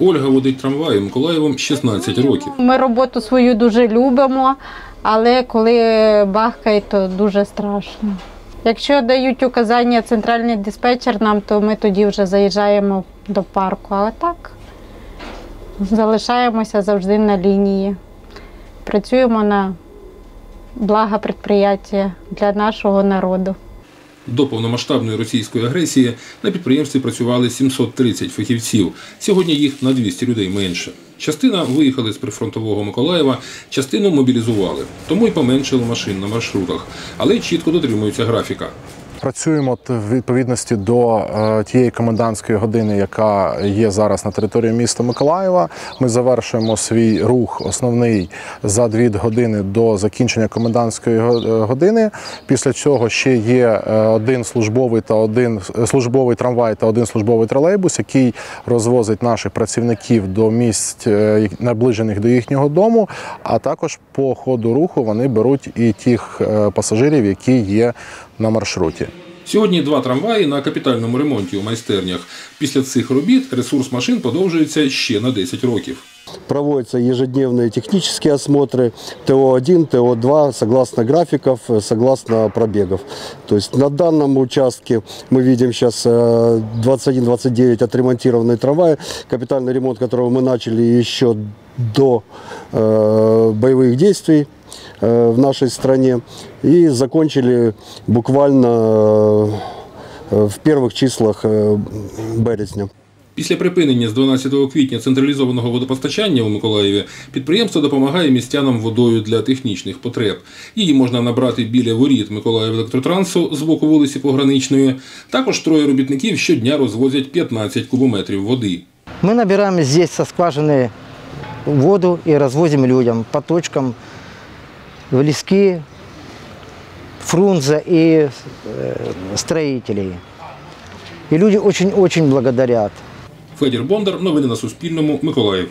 Ольга водить трамваї Миколаєвом 16 років. Ми роботу свою дуже любимо, але коли бахкає, то дуже страшно. Якщо дають указання центральний диспетчер нам, то ми тоді вже заїжджаємо до парку. А так залишаємося завжди на лінії. Працюємо на благо підприємства для нашого народу. До повномасштабної російської агресії на підприємстві працювали 730 фахівців. Сьогодні їх на 200 людей менше. Частина виїхали з прифронтового Миколаєва, частину мобілізували, тому й поменшало машин на маршрутах, але чітко дотримуються графіка. Працюємо в відповідності до е, тієї комендантської години, яка є зараз на території міста Миколаєва. Ми завершуємо свій рух основний за дві години до закінчення комендантської е, години. Після цього ще є е, один службовий та один службовий трамвай та один службовий тролейбус, який розвозить наших працівників до місць наближених до їхнього дому. А також по ходу руху вони беруть і тих пасажирів, які є на маршруті. Сьогодні два трамваї на капітальному ремонті у майстернях. Після цих робіт ресурс машин подовжується ще на 10 років. Проводятся ежедневные технические осмотры ТО-1, ТО-2 согласно графиков, э, согласно пробегов. То есть на данном участке мы видим сейчас 21-29 отремонтированный трамвай, капитальный ремонт которого мы начали еще до э, боевых действий э, в нашей стране и закончили буквально э, в первых числах э, березня. Після припинення з 12 квітня централізованого водопостачання у Миколаєві підприємство допомагає містянам водою для технічних потреб. Її можна набрати біля воріт Миколаїв електротрансу з боку вулиці Пограничної. Також троє робітників щодня розвозять 15 кубометрів води. Мы набираем здесь со скважины воду и развозим людям по точкам в лески, Фрунзе и э, строителей. И люди очень-очень благодарят. Федір Бондар. Новини на Суспільному. Миколаїв.